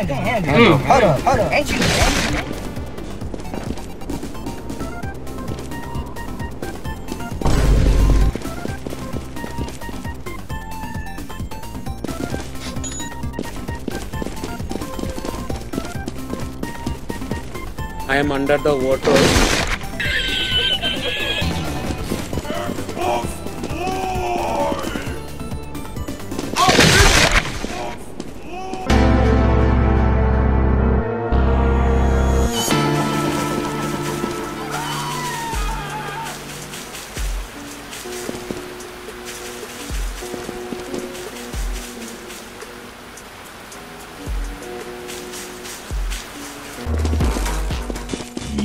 Hold on, hold on. Ain't you? I am under the water.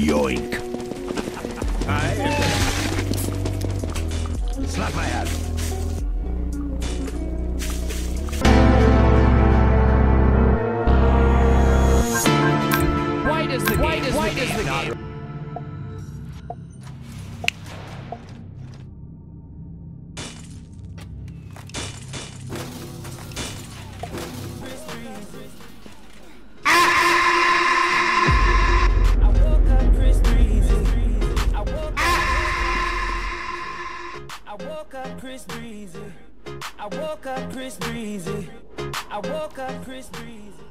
Yoink. Slap my ass. White is the game. Is the. I woke up Chris Breezy. I woke up Chris Breezy. I woke up Chris Breezy.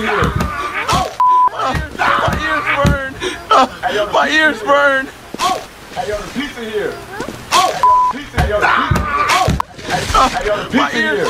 Oh, my ears burn. Hey, yo, the pizza here. Oh, pizza. Hey, yo, the pizza. Here. Oh, hey, yo, the pizza here.